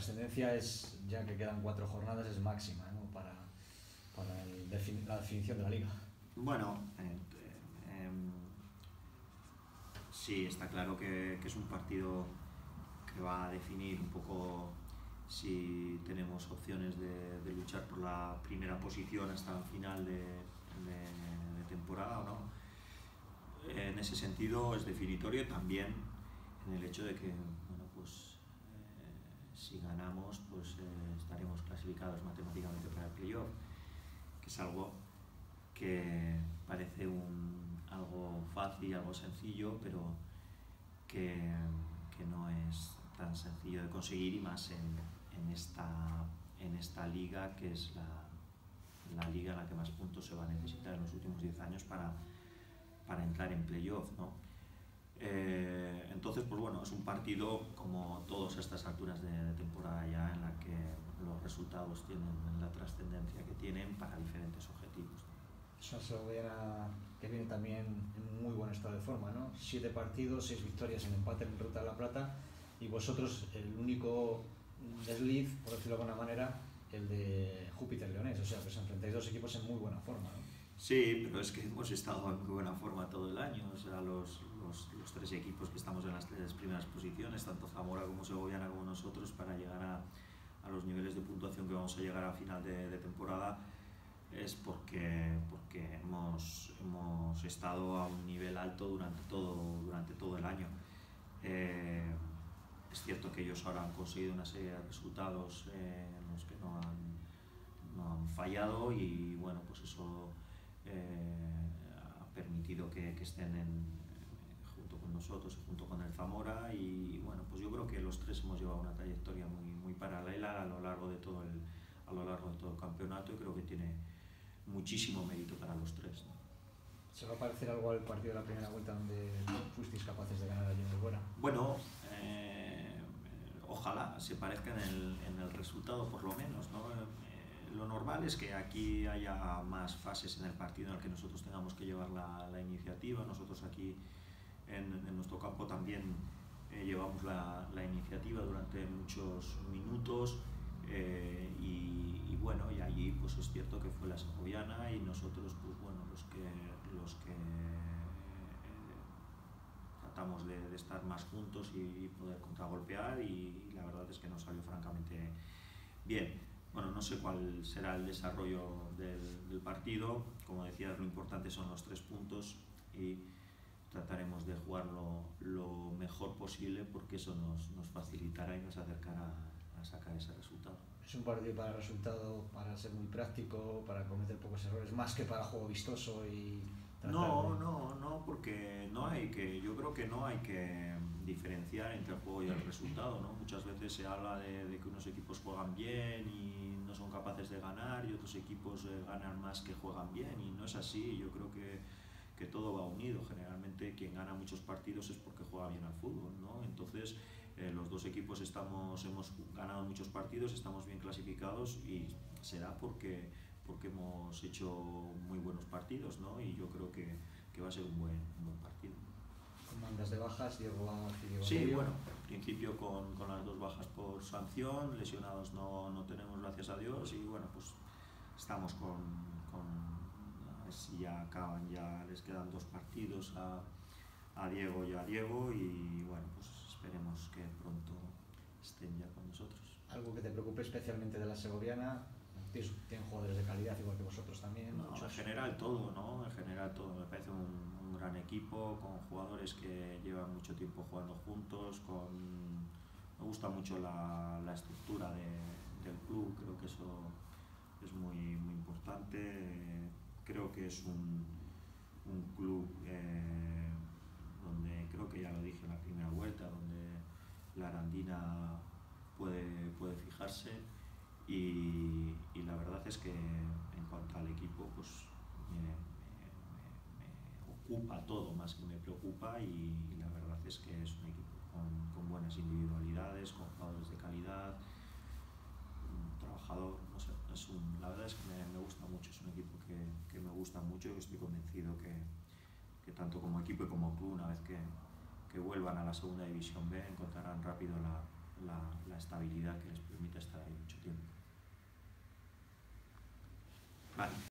trascendencia es, ya que quedan cuatro jornadas, es máxima ¿no? para, la definición de la liga. Bueno, sí, está claro que, es un partido que va a definir un poco si tenemos opciones de, luchar por la primera posición hasta el final de temporada o no. En ese sentido es definitorio también en el hecho de que, bueno, pues eh, si ganamos, pues eh, estaremos matemáticamente para el playoff, que es algo que parece algo fácil, algo sencillo, pero que, no es tan sencillo de conseguir y más en, en esta, en esta liga que es la, la liga en la que más puntos se va a necesitar en los últimos 10 años para, para entrar en playoff. ¿no? Eh, entonces, pues bueno, es un partido como todos a estas alturas de, de temporada ya en la que los resultados tienen la trascendencia que tienen para diferentes objetivos. Es una que viene también en muy buen estado de forma, ¿no? Siete partidos, seis victorias en empate en Ruta de la Plata y vosotros el único desliz, por decirlo de alguna manera, el de Júpiter Leonés, o sea, que os enfrentáis dos equipos en muy buena forma, ¿no? Sí, pero es que hemos estado en muy buena forma todo el año. O sea, los, los, los tres equipos que estamos en las tres primeras posiciones, tanto Zamora como Segoviana como nosotros, para llegar a, a los niveles de puntuación que vamos a llegar a final de, de temporada, es porque, porque hemos, hemos estado a un nivel alto durante todo, durante todo el año. Eh, es cierto que ellos ahora han conseguido una serie de resultados eh, en los que no han, no han fallado y bueno, pues eso ha permitido que, que estén en, junto con nosotros y junto con el Zamora y bueno, pues yo creo que los tres hemos llevado una trayectoria muy, muy paralela a lo largo de todo el, a lo largo de todo el campeonato y creo que tiene muchísimo mérito para los tres. ¿no? ¿Se va a parecer algo al partido de la primera vuelta donde fuisteis capaces de ganar en el Buena? Bueno, eh, ojalá se parezca en el, en el resultado por lo menos. ¿no? Eh, lo normal es que aquí haya más fases en el partido en el que nosotros tengamos que llevar la, iniciativa. Nosotros aquí en, en nuestro campo también eh, llevamos la, iniciativa durante muchos minutos. Eh, y, bueno, y allí pues es cierto que fue la segoviana y nosotros pues bueno, los que, los que tratamos de, de, estar más juntos y poder contragolpear y, y, la verdad es que nos salió francamente bien. Bueno, no sé cuál será el desarrollo del, del, partido, como decías, lo importante son los tres puntos y trataremos de jugarlo lo mejor posible porque eso nos, nos facilitará y nos acercará a sacar ese resultado. Es un partido para resultado, para ser muy práctico, para cometer pocos errores, más que para juego vistoso y... No, de... no, no, porque no hay que, yo creo que no hay que diferenciar entre el juego y el resultado, ¿no? Muchas veces se habla de, de que unos equipos juegan bien y no son capaces de ganar y otros equipos eh, ganan más que juegan bien y no es así, yo creo que, que todo va unido, generalmente quien gana muchos partidos es porque juega bien al fútbol, ¿no? Entonces eh, los dos equipos estamos, hemos ganado muchos partidos, estamos bien clasificados y será porque, porque hemos hecho muy buenos partidos, ¿no? Y yo creo que, que va a ser un buen, un buen partido. Con bandas de bajas, Diego Diego Sí, Rubio. bueno, en principio con, con, las dos bajas por sanción, lesionados no, no tenemos, gracias a Dios, y bueno, pues estamos con, con a ver si ya acaban, ya les quedan dos partidos a, a Diego y a Diego, y bueno, pues esperemos que pronto estén ya con nosotros. Algo que te preocupe especialmente de la segoviana, tienen jugadores de calidad igual que vosotros también. No, en general todo, ¿no? En general todo. Me parece un, gran equipo con jugadores que llevan mucho tiempo jugando juntos. Me gusta mucho la, la estructura de, del club, creo que eso es muy, importante. Creo que es un, club eh, donde creo que ya lo dije en la primera vuelta, donde la Arandina puede, puede fijarse y, la verdad es que en cuanto al equipo, pues ocupa todo más que me preocupa y, la verdad es que es un equipo con, buenas individualidades, con jugadores de calidad, un trabajador, no sé, es un, la verdad es que me, gusta mucho, es un equipo que, me gusta mucho y estoy convencido que, tanto como equipo y como club, una vez que, vuelvan a la segunda división B, encontrarán rápido la, la estabilidad que les permite estar ahí mucho tiempo. Vale.